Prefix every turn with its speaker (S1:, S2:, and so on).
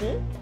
S1: 嗯？